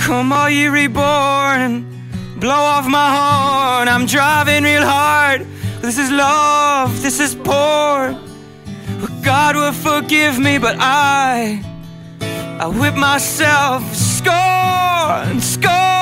Come all ye reborn blow off my horn. I'm driving real hard. This is love, this is porn. God will forgive me, but I, I whip myself scorn, scorn.